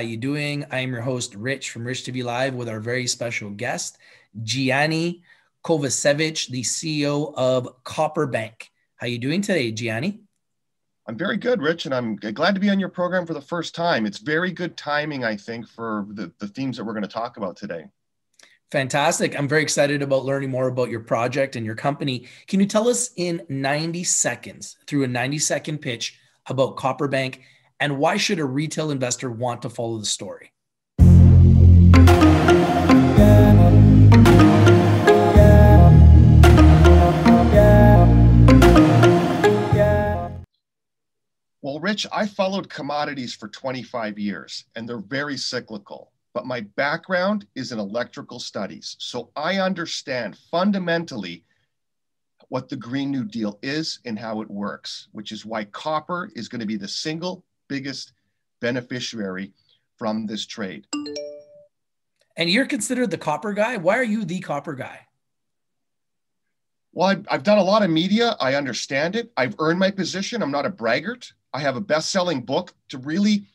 How you doing? I am your host, Rich from Rich TV Live, with our very special guest, Gianni Kovacevic, the CEO of Copper Bank. How you doing today, Gianni? I'm very good, Rich, and I'm glad to be on your program for the first time. It's very good timing, I think, for the, the themes that we're going to talk about today. Fantastic. I'm very excited about learning more about your project and your company. Can you tell us in 90 seconds, through a 90 second pitch, about Copper Bank and why should a retail investor want to follow the story? Well, Rich, I followed commodities for 25 years and they're very cyclical. But my background is in electrical studies. So I understand fundamentally what the Green New Deal is and how it works, which is why copper is going to be the single biggest beneficiary from this trade. And you're considered the copper guy. Why are you the copper guy? Well, I've, I've done a lot of media. I understand it. I've earned my position. I'm not a braggart. I have a best selling book to really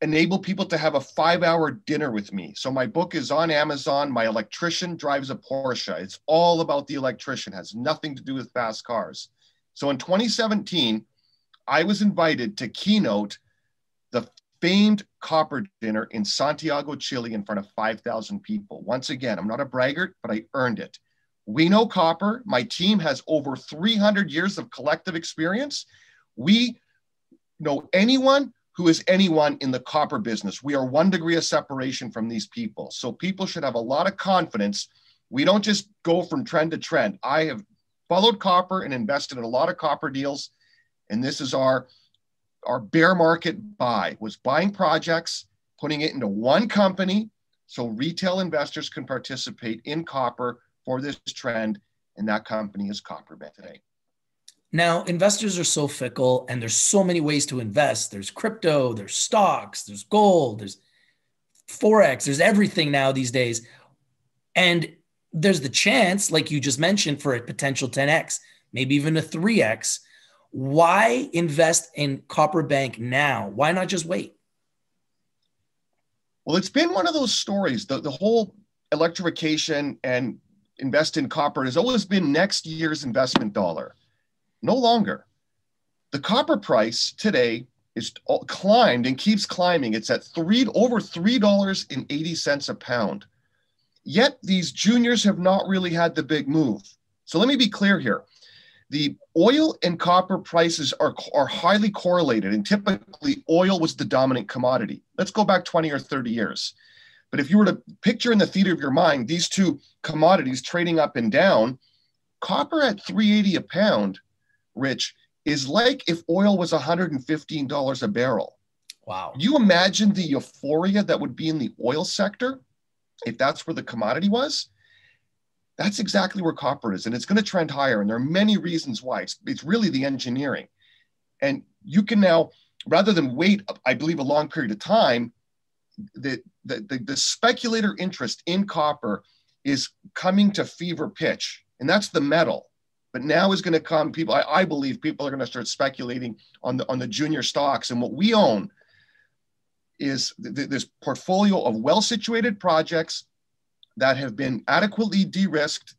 enable people to have a five hour dinner with me. So my book is on Amazon. My electrician drives a Porsche. It's all about the electrician, has nothing to do with fast cars. So in 2017, I was invited to keynote the famed copper dinner in Santiago, Chile, in front of 5,000 people. Once again, I'm not a braggart, but I earned it. We know copper. My team has over 300 years of collective experience. We know anyone who is anyone in the copper business. We are one degree of separation from these people. So people should have a lot of confidence. We don't just go from trend to trend. I have followed copper and invested in a lot of copper deals. And this is our, our bear market buy was buying projects, putting it into one company so retail investors can participate in copper for this trend. And that company is Copperbank today. Now, investors are so fickle and there's so many ways to invest. There's crypto, there's stocks, there's gold, there's Forex, there's everything now these days. And there's the chance, like you just mentioned, for a potential 10x, maybe even a 3x. Why invest in Copper Bank now? Why not just wait? Well, it's been one of those stories. The, the whole electrification and invest in copper has always been next year's investment dollar no longer. The copper price today is climbed and keeps climbing. It's at three over three dollars and eighty cents a pound. Yet these juniors have not really had the big move. So let me be clear here. The oil and copper prices are, are highly correlated, and typically oil was the dominant commodity. Let's go back 20 or 30 years. But if you were to picture in the theater of your mind these two commodities trading up and down, copper at 380 a pound Rich, is like if oil was $115 a barrel. Wow. You imagine the euphoria that would be in the oil sector if that's where the commodity was? That's exactly where copper is. And it's going to trend higher. And there are many reasons why. It's, it's really the engineering. And you can now, rather than wait, I believe, a long period of time, the, the, the, the speculator interest in copper is coming to fever pitch. And that's the metal but now is going to come people, I, I believe people are going to start speculating on the on the junior stocks. And what we own is th- this portfolio of well-situated projects that have been adequately de-risked.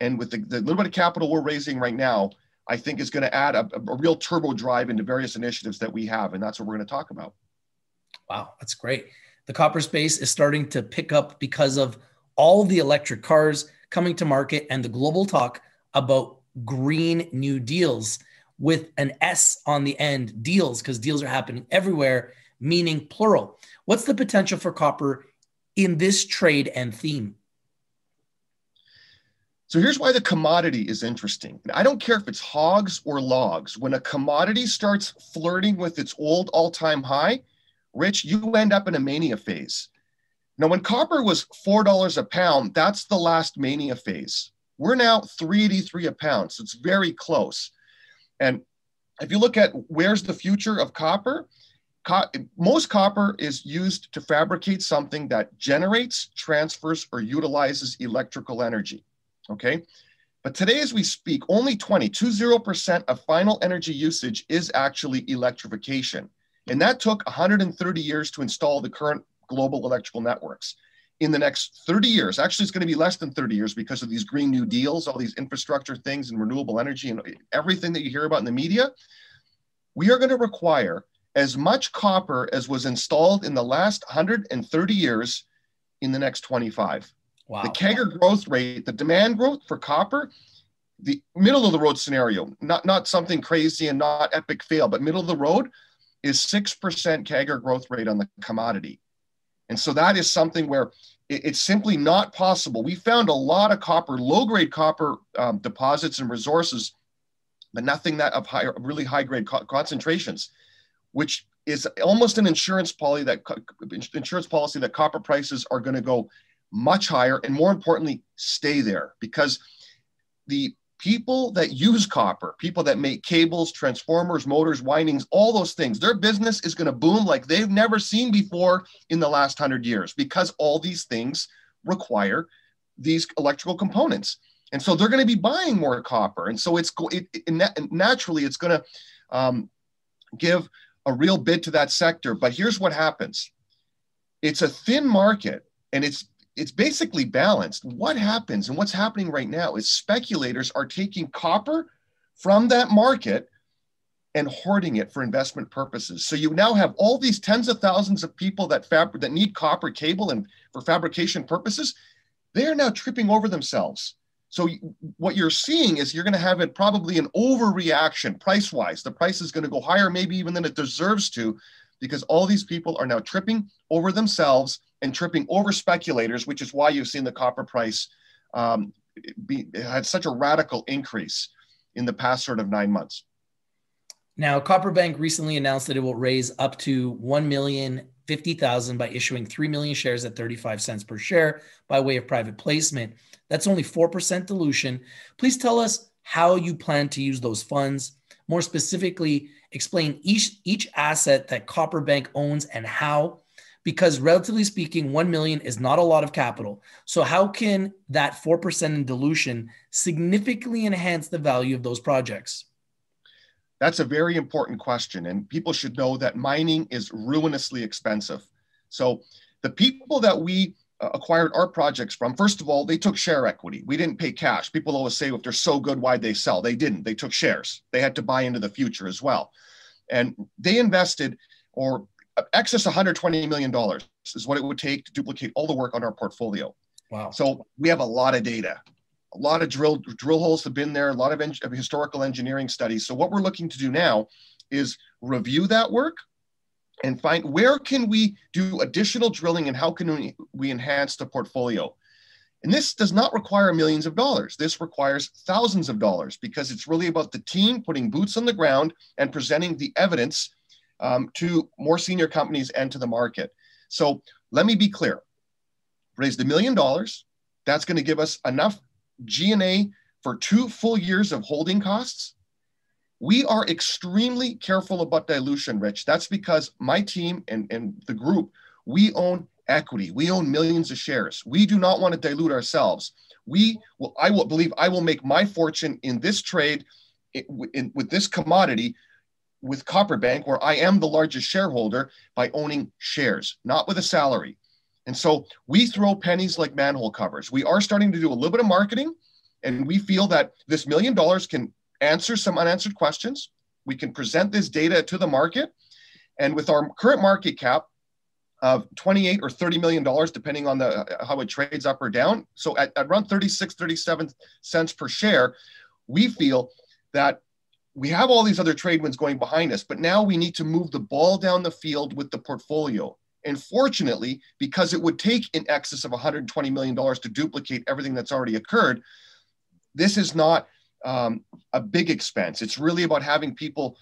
And with the, the little bit of capital we're raising right now, I think is going to add a, a real turbo drive into various initiatives that we have. And that's what we're going to talk about. Wow, that's great. The copper space is starting to pick up because of all the electric cars coming to market and the global talk about Green New Deals with an S on the end, deals, because deals are happening everywhere, meaning plural. What's the potential for copper in this trade and theme? So here's why the commodity is interesting. I don't care if it's hogs or logs. When a commodity starts flirting with its old all time high, Rich, you end up in a mania phase. Now, when copper was $4 a pound, that's the last mania phase. We're now 383 a pound, so it's very close. And if you look at where's the future of copper, co- most copper is used to fabricate something that generates, transfers, or utilizes electrical energy. Okay. But today, as we speak, only 20, 20% of final energy usage is actually electrification. And that took 130 years to install the current global electrical networks. In the next 30 years, actually, it's going to be less than 30 years because of these Green New Deals, all these infrastructure things, and renewable energy, and everything that you hear about in the media. We are going to require as much copper as was installed in the last 130 years in the next 25. Wow. The CAGR growth rate, the demand growth for copper, the middle of the road scenario, not, not something crazy and not epic fail, but middle of the road is 6% CAGR growth rate on the commodity. And so that is something where it, it's simply not possible. We found a lot of copper, low grade copper um, deposits and resources, but nothing that of high, really high grade co- concentrations, which is almost an insurance policy that insurance policy that copper prices are going to go much higher and more importantly stay there because the people that use copper, people that make cables, transformers, motors, windings, all those things, their business is going to boom like they've never seen before in the last hundred years because all these things require these electrical components. And so they're going to be buying more copper. And so it's it, it, naturally it's going to um, give a real bid to that sector. But here's what happens. It's a thin market and it's it's basically balanced. What happens and what's happening right now is speculators are taking copper from that market and hoarding it for investment purposes. So you now have all these tens of thousands of people that fab- that need copper cable and for fabrication purposes. They are now tripping over themselves. So what you're seeing is you're going to have it probably an overreaction price wise. The price is going to go higher, maybe even than it deserves to, because all these people are now tripping over themselves and tripping over speculators, which is why you've seen the copper price um, be, had such a radical increase in the past sort of nine months. Now, Copper Bank recently announced that it will raise up to 1 million 50,000 by issuing 3 million shares at 35 cents per share by way of private placement. That's only 4% dilution. Please tell us how you plan to use those funds. More specifically, explain each each asset that Copper Bank owns and how because relatively speaking 1 million is not a lot of capital so how can that 4% in dilution significantly enhance the value of those projects that's a very important question and people should know that mining is ruinously expensive. So the people that we uh, acquired our projects from first of all they took share equity. We didn't pay cash. People always say if they're so good why'd they sell? They didn't. They took shares. They had to buy into the future as well. And they invested or excess $120 million is what it would take to duplicate all the work on our portfolio. Wow. So we have a lot of data. A lot of drill drill holes have been there, a lot of, en- of historical engineering studies. So what we're looking to do now is review that work and find where can we do additional drilling and how can we, we enhance the portfolio. And this does not require millions of dollars. This requires thousands of dollars because it's really about the team putting boots on the ground and presenting the evidence um, to more senior companies and to the market. So let me be clear. Raised a million dollars. That's going to give us enough G&A for two full years of holding costs. We are extremely careful about dilution, Rich. That's because my team and, and the group, we own equity. We own millions of shares. We do not want to dilute ourselves. We will, I will believe I will make my fortune in this trade in, in, with this commodity with Copper Bank, where I am the largest shareholder by owning shares, not with a salary. And so we throw pennies like manhole covers. We are starting to do a little bit of marketing, and we feel that this million dollars can answer some unanswered questions. We can present this data to the market. And with our current market cap of 28 or 30 million dollars, depending on the uh, how it trades up or down. So at, at around 36, 37 cents per share, we feel that we have all these other trade winds going behind us, but now we need to move the ball down the field with the portfolio. And fortunately, because it would take in excess of $120 million to duplicate everything that's already occurred, this is not um, a big expense. It's really about having people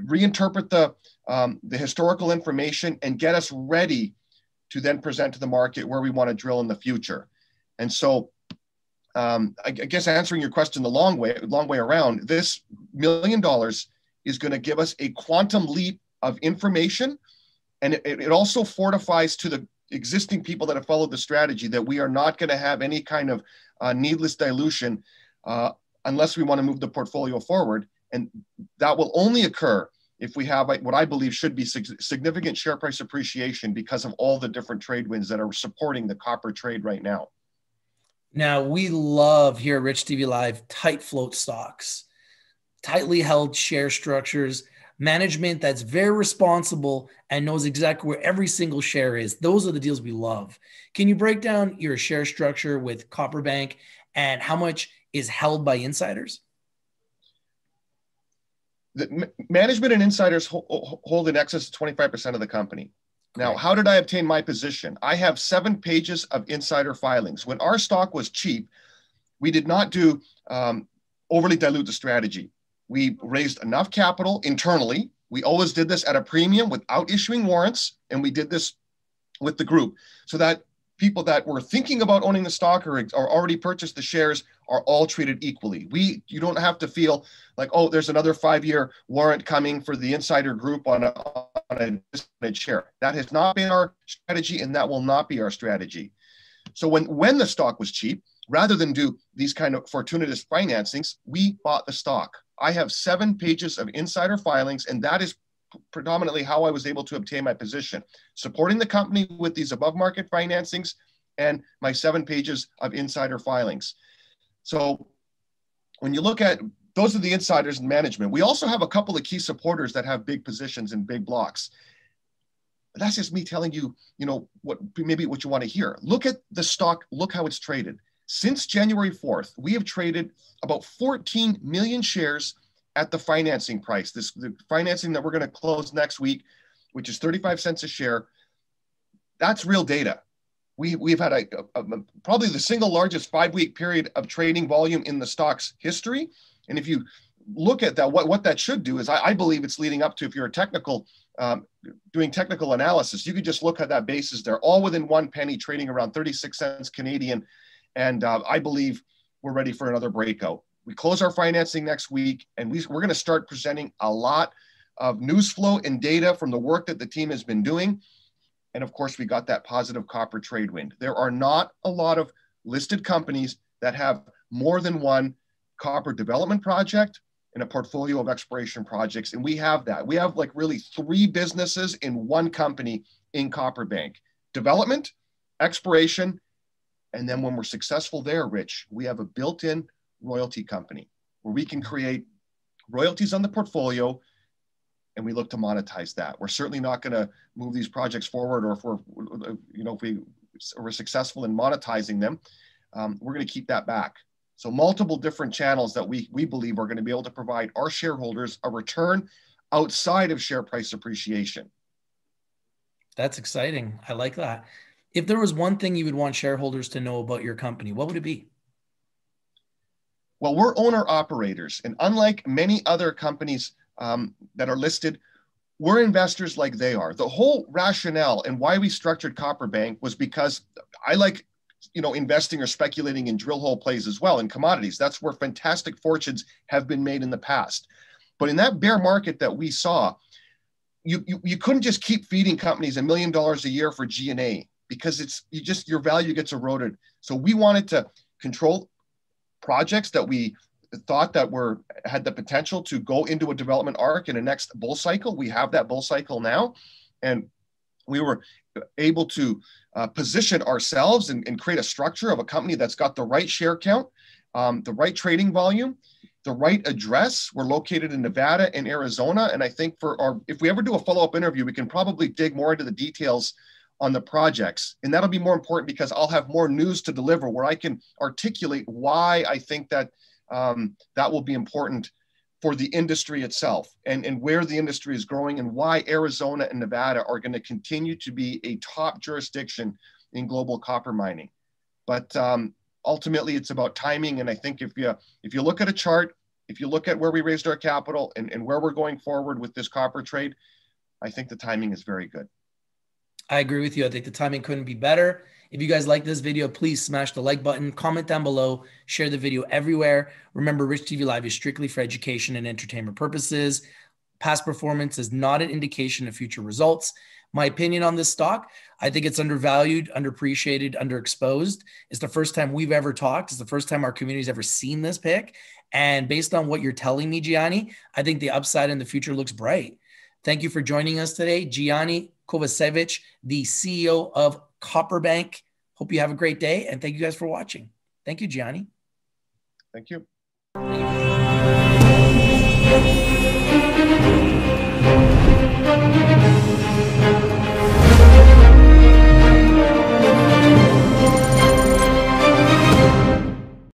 reinterpret the, um, the historical information and get us ready to then present to the market where we want to drill in the future. And so um, I, I, guess answering your question the long way, long way around, this million dollars is going to give us a quantum leap of information, and it, it also fortifies to the existing people that have followed the strategy that we are not going to have any kind of uh, needless dilution uh, unless we want to move the portfolio forward, and that will only occur if we have what I believe should be significant share price appreciation because of all the different trade winds that are supporting the copper trade right now. Now, we love here at Rich TV Live tight float stocks, tightly held share structures, management that's very responsible and knows exactly where every single share is. Those are the deals we love. Can you break down your share structure with Copperbank and how much is held by insiders? the management and insiders hold in excess of 25% of the company. Now, how did I obtain my position? I have seven pages of insider filings. When our stock was cheap, we did not do um, overly dilute the strategy. We raised enough capital internally. We always did this at a premium without issuing warrants, and we did this with the group so that people that were thinking about owning the stock or, or already purchased the shares are all treated equally. We you don't have to feel like oh there's another five year warrant coming for the insider group on a on a share. That has not been our strategy, and that will not be our strategy. So when when the stock was cheap, rather than do these kind of fortuitous financings, we bought the stock. I have seven pages of insider filings, and that is predominantly how I was able to obtain my position, supporting the company with these above market financings and my seven pages of insider filings. So when you look at those are the insiders and management. We also have a couple of key supporters that have big positions in big blocks. But that's just me telling you, you know, what maybe what you want to hear. Look at the stock, look how it's traded. Since January 4th, we have traded about 14 million shares at the financing price. This the financing that we're going to close next week, which is 35 cents a share. That's real data. We, we've had a, a, a probably the single largest five week period of trading volume in the stock's history. And if you look at that, what, what that should do is I, I believe it's leading up to if you're a technical um, doing technical analysis, you could just look at that basis. They're all within one penny, trading around 36 cents Canadian. And uh, I believe we're ready for another breakout. We close our financing next week, and we, we're going to start presenting a lot of news flow and data from the work that the team has been doing. And of course, we got that positive copper trade wind. There are not a lot of listed companies that have more than one copper development project and a portfolio of exploration projects. And we have that. We have like really three businesses in one company in Copper Bank development, exploration, and then when we're successful there, Rich, we have a built in royalty company where we can create royalties on the portfolio and we look to monetize that. We're certainly not going to move these projects forward or if we're, you know, if we, we're successful in monetizing them, um, we're going to keep that back. So multiple different channels that we, we believe are going to be able to provide our shareholders a return outside of share price appreciation. That's exciting. I like that. If there was one thing you would want shareholders to know about your company, what would it be? Well, we're owner operators, and unlike many other companies um, that are listed, we're investors like they are. The whole rationale and why we structured Copper Bank was because I like, you know, investing or speculating in drill hole plays as well in commodities. That's where fantastic fortunes have been made in the past. But in that bear market that we saw, you, you, you couldn't just keep feeding companies a million dollars a year for G&A because it's you just your value gets eroded. So we wanted to control projects that we thought that were had the potential to go into a development arc in a next bull cycle. We have that bull cycle now, and we were able to uh, position ourselves and, and, create a structure of a company that's got the right share count, um, the right trading volume, the right address. We're located in Nevada and Arizona, and I think for our if we ever do a follow up interview, we can probably dig more into the details on the projects. And that'll be more important because I'll have more news to deliver where I can articulate why I think that um, that will be important for the industry itself and, and where the industry is growing and why Arizona and Nevada are going to continue to be a top jurisdiction in global copper mining. But um, ultimately, it's about timing. And I think if you if you look at a chart, if you look at where we raised our capital and, and where we're going forward with this copper trade, I think the timing is very good. I agree with you. I think the timing couldn't be better. If you guys like this video, please smash the like button, comment down below, share the video everywhere. Remember, Rich TV Live is strictly for education and entertainment purposes. Past performance is not an indication of future results. My opinion on this stock, I think it's undervalued, underappreciated, underexposed. It's the first time we've ever talked. It's the first time our community's ever seen this pick. And based on what you're telling me, Gianni, I think the upside in the future looks bright. Thank you for joining us today, Gianni Kovacevic, the CEO of Copperbank. Hope you have a great day, and thank you guys for watching. Thank you, Gianni. Thank you. Thank you.